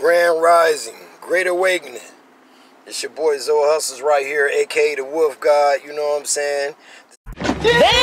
Grand Rising, Great Awakening. It's your boy Zo Hustles right here, aka the Wolf God, you know what I'm saying? Damn!